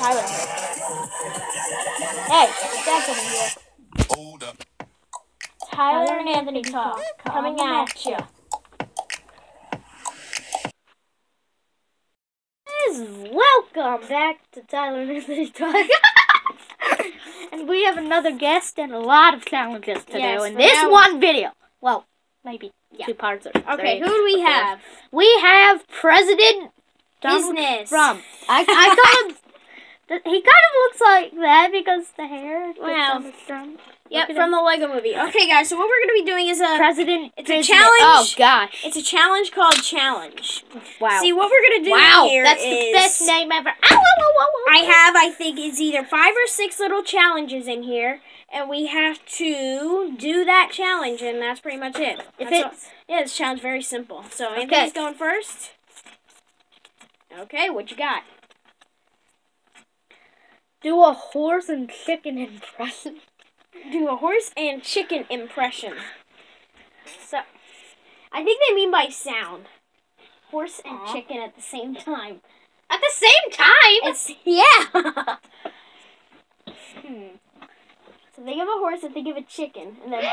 Tyler. Hey, it's Jackson here. Hold up. Tyler and Anthony talk coming at you. Welcome back to Tyler and Anthony talk. and we have another guest and a lot of challenges to Yes, do in for this now- one video. Well, maybe Yeah. two parts or Okay, who do we or four. have? We have President Donald Business. Trump. I, I kind of. He kind of looks like that because the hair. Wow. Donald Yep, Look at from the Lego movie. Okay, guys, so what we're gonna be doing is a President. It's a challenge. Oh gosh! it's a challenge called challenge. Wow. See, what we're gonna do wow, here that's the best name ever. Ow, ow, ow, ow, ow. I have, I think, it's either five or six little challenges in here, and we have to do that challenge, and that's pretty much it. If That's all- it's yeah, this challenge very simple. So Anthony's going first. Okay, what you got? Do a horse and chicken impression. Do a horse and chicken impression. So, I think they mean by sound. Horse and Aw. chicken at the same time. At the same time. It's yeah. Hmm. so think of a horse and think of a chicken, and then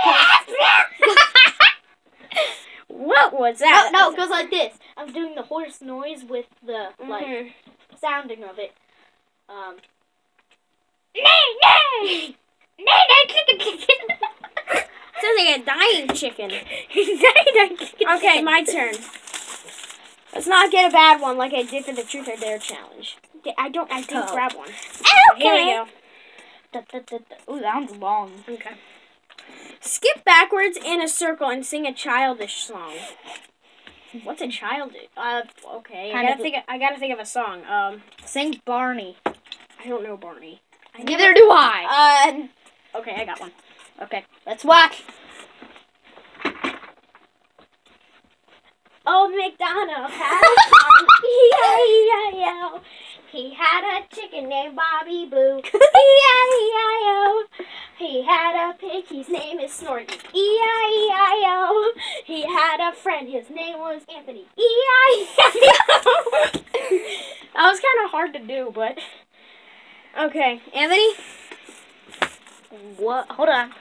what was that? no, it goes like this. I'm doing the horse noise with the like Mhm. sounding of it. Um. Nay, nay, nay, nay, chicken, chicken. Sounds like a dying chicken. nay, nay, chicken. Okay, my turn. Let's not get a bad one like I did for the truth or dare challenge. I don't. I didn't Oh. grab one. Okay. Here we go. Da, da, da. Ooh, that one's long. Okay. Skip backwards in a circle and sing a childish song. What's a childish? Uh, okay. I gotta of- think. I gotta think of a song. Um, Sing Barney. I don't know Barney. I Neither do I. Uh, okay, I got one. Okay, let's watch. Old MacDonald had a. E-I-E-I-O. He had a chicken named Bobby Blue. E-I-E-I-O. He had a pig, his name is Snorty. E-I-E-I-O. He had a friend, his name was Anthony. E-I-E-I-O. that was kind of hard to do, but. Okay, Anthony? What? Hold on.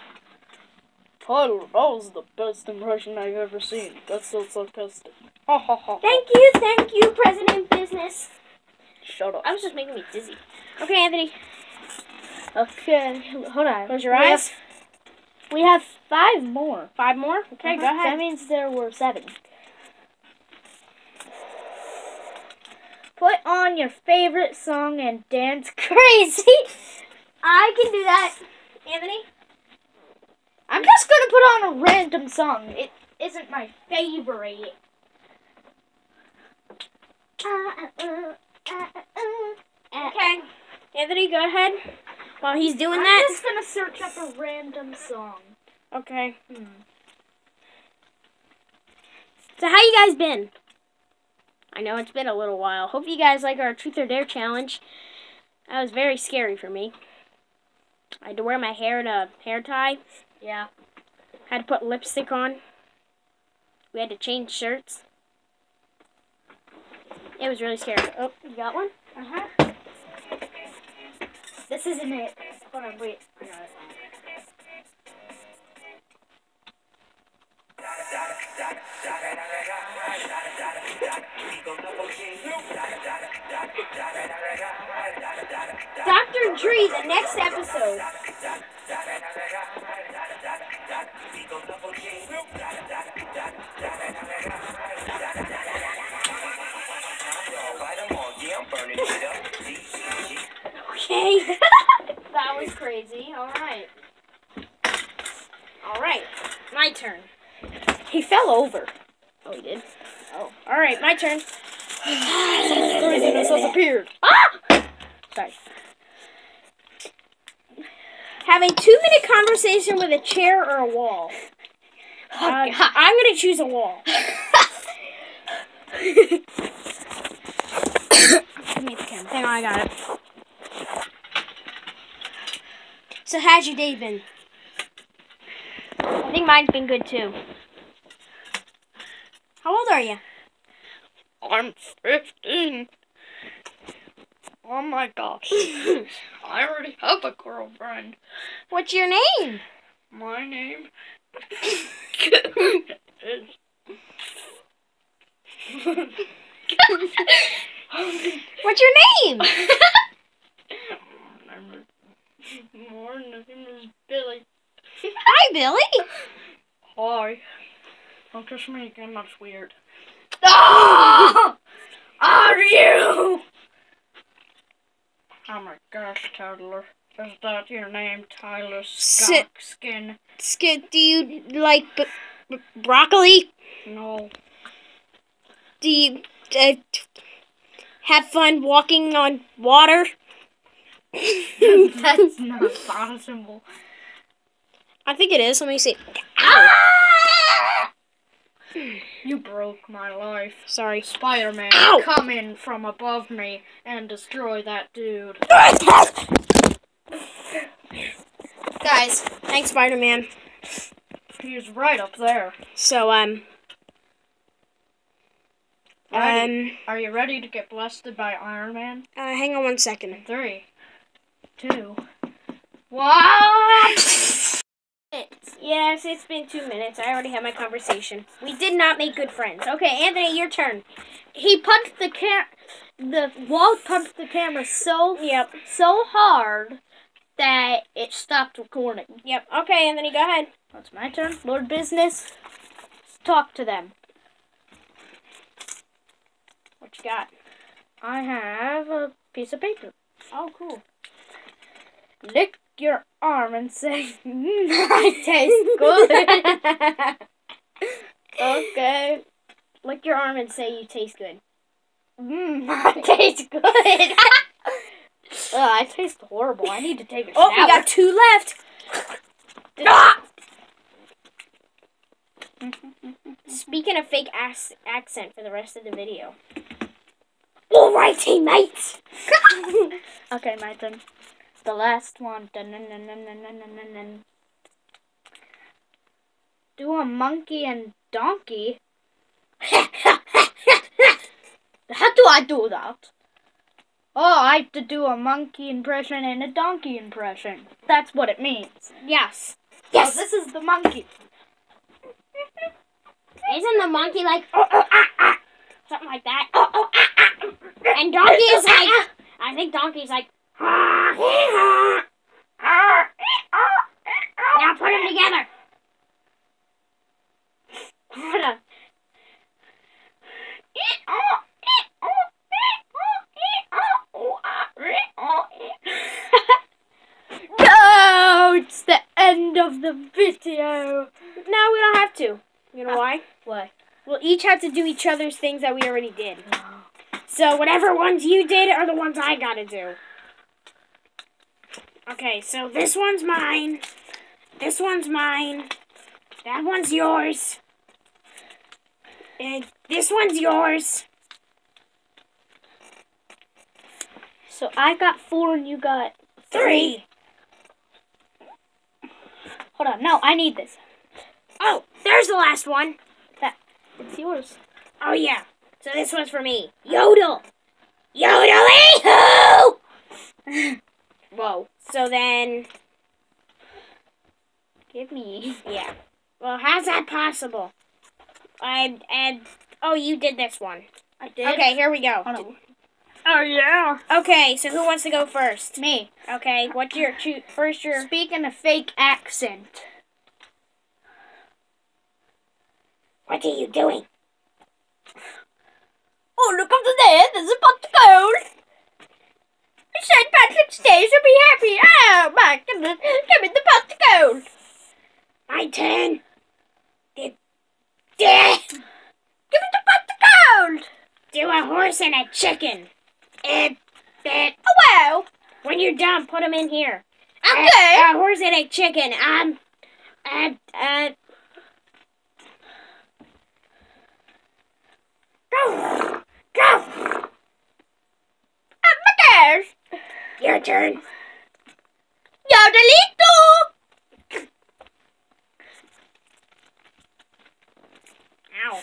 Tyler, that was the best impression I've ever seen. That's so sarcastic. Ha ha ha. Thank you, thank you, President Business. Shut up. I was just making me dizzy. Okay, Anthony. Okay, hold on. Close your We eyes. have- we have five more. Five more? Okay, Uh-huh. go ahead. That means there were seven. Put on your favorite song and dance crazy. I can do that. Anthony? I'm just gonna put on a random song. It isn't my favorite. Okay. Anthony, go ahead. While he's doing that I'm just gonna search up a random song. Okay. Hmm. So how you guys been? I know it's been a little while. Hope you guys like our Truth or Dare challenge. That was very scary for me. I had to wear my hair in a hair tie. Yeah. Had to put lipstick on. We had to change shirts. It was really scary. Oh, you got one? Uh huh. This isn't it. Hold on, wait. I got it. Dre, the next episode. Okay. that was crazy. All right. All right. My turn. He fell over. Oh, he did. Oh. All right. My turn. Ah! Sorry. Have a two-minute conversation with a chair or a wall. Oh, Uh, I'm gonna choose a wall. Give me the camera. Hang on, I got it. So how's your day been? I think mine's been good too. How old are you? I'm 15. Oh my gosh. I already have a girlfriend. What's your name? My name is. What's your name? My name is Billy. Hi, Billy. Hi. Don't just again, that's weird. Oh! Are you? Oh my gosh, Tyler. Is that your name, Tyler. Skunk Skin? Skid, do you like broccoli? No. Do you uh, have fun walking on water? That's not possible. I think it is. Let me see. You broke my life. Sorry. Spider Man, Ow! come in from above me and destroy that dude. Guys, thanks, Spider Man. He's right up there. So, um, Ready? um, Are you ready to get blasted by Iron Man? uh, hang on one second. Three, two, one. Yes, it's been two minutes. I already had my conversation. We did not make good friends. Okay, Anthony, your turn. He punched the cam. The wall punched the camera so Yep. so hard that it stopped recording. Yep. Okay, Anthony, go ahead. That's my turn. Lord Business. Talk to them. What you got? I have a piece of paper. Oh, cool. Lick your arm and say, mm, I taste good. okay. Lick your arm and say you taste good. Mmm, I taste good. Ugh, I taste horrible. I need to take a Oh, shower. we got two left. Ah! Speaking a fake ass accent for the rest of the video. All right, teammates. okay, my turn the last one. Dun, dun, dun, Do a monkey and donkey? How do I do that? Oh, I have to do a monkey impression and a donkey impression. That's what it means. Yes. Yes. So this is the monkey. Isn't the monkey like oh, oh, ah, ah, something like that? Oh, oh ah, ah, and donkey is ah, ah, like I think donkey's like now put them together. No, it's the end of the video. No, we don't have to. You know why? Why? We'll each have to do each other's things that we already did. So whatever ones you did are the ones I gotta do. Okay, so this one's mine. This one's mine. That one's yours. And this one's yours. So I got four and you got Three. Hold on, no, I need this. Oh, there's the last one. That it's yours. Oh yeah. So this one's for me. Yodel. Yodelee hoo. Whoa. So then, Give me. yeah. Well, how's that possible? And and oh, you did this one. I did. Okay, here we go. Oh, Hold on. Oh yeah. Okay, so who wants to go first? Me. Okay, what's your choo- first your Speaking a fake accent. What are you doing? Oh, look up there. There's a pot of gold. St. Patrick's Day should be happy. Oh, my goodness. Give me the pot of gold. My turn. Did yeah. Give me the pot of gold. do a horse and a chicken. And that Oh, wow. when you're done, put them in here. Okay. A, a horse and a chicken. Um. Uh. Uh. Go. Go. Oh, my gosh. Your turn. Yodelito. Ow.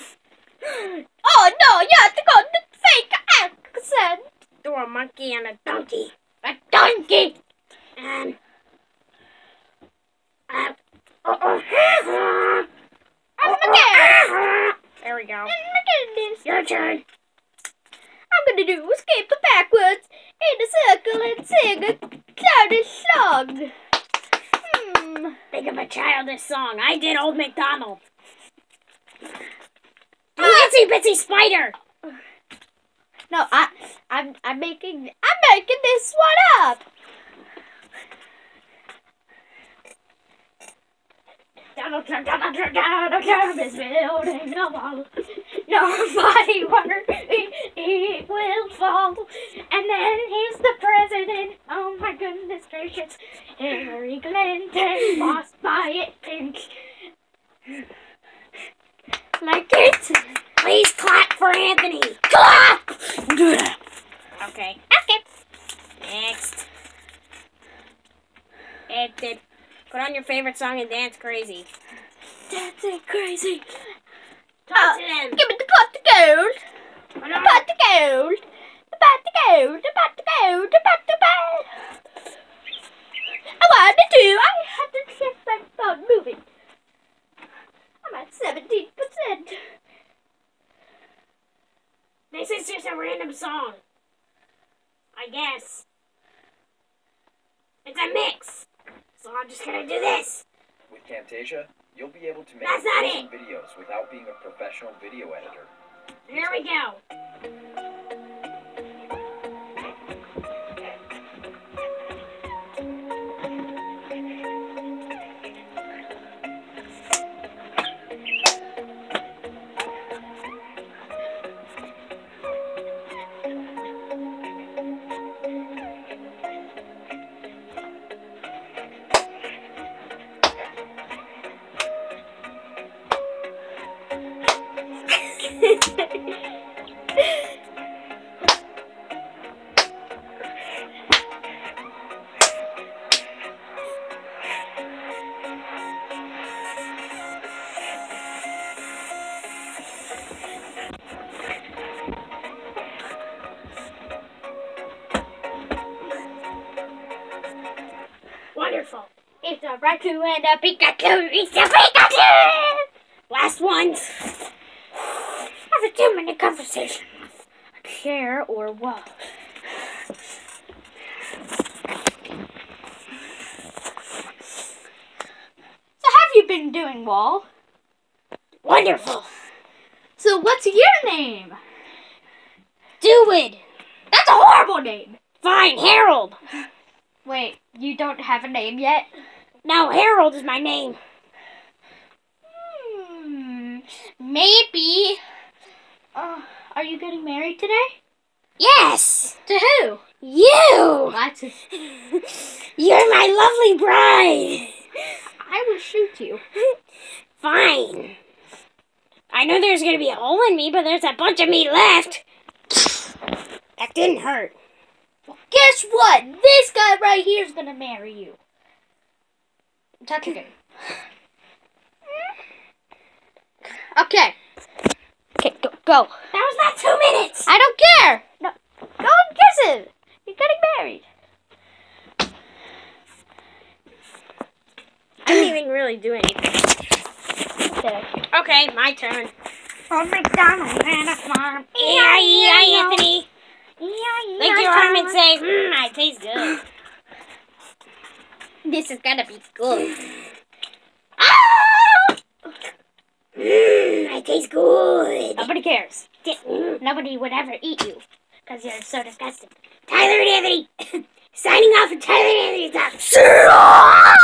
Oh, no. You have to go the fake accent. Do a monkey and a donkey. A donkey. Um. Uh, oh, oh. I'm a cat. There we go. Oh my goodness. Your turn. I'm gonna do escape the backwards in a circle and sing a song. Hmm. Think of a childish song. I did Old MacDonald. Do Itsy Bitsy Spider. No, I, I'm, I'm making, I'm making this one up. Donald Trump, Donald Trump, Donald Trump is building a wall. Nobody worry, it will fall. And then he's the president. Oh my goodness gracious. Hillary Clinton lost by it pink. Like it. Please clap for Anthony. Clap! Okay. Okay. Next. It did. Put on your favorite song and dance crazy. Dancing crazy. Talk Uh, to them. Give me the pot of gold. Put The on- pot of gold. The pot of gold. The pot of gold. The pot of gold. I wanted to. I had to get my phone moving. I'm at 17%. This is just a random song. I guess. It's a mix. So I'm just gonna do this. Camtasia, you'll be able to make videos without being a professional video editor. Here we go. Wonderful. It's a raccoon and a Pikachu. It's a Pikachu! Last ones. Have a two minute conversation. Chair or wall? So have you been doing wall? Wonderful. So what's your name? It. That's a horrible name. Fine, Harold. Wait, you don't have a name yet? No, Harold is my name. Hmm, maybe. Uh, are you getting married today? Yes. To who? You. You're my lovely bride. I will shoot you. Fine. I know there's gonna be a hole in me, but there's a bunch of meat left. That didn't hurt. Well, Guess what? This guy right here is gonna marry you. Touch again. Okay. Go. go. That was not two minutes. I don't care. No, no one cares it. You're getting married. I didn't even really do anything. Okay. Okay, my turn. On McDonald's and a farm. Yeah, yeah, Anthony. Lick your arm and say, mmm, I taste good. This is gonna be good. Ah! Mmm, I taste good. Nobody cares. Mm. Nobody would ever eat you because you're so disgusting. Tyler and Anthony. Signing off for Tyler and Anthony Talk.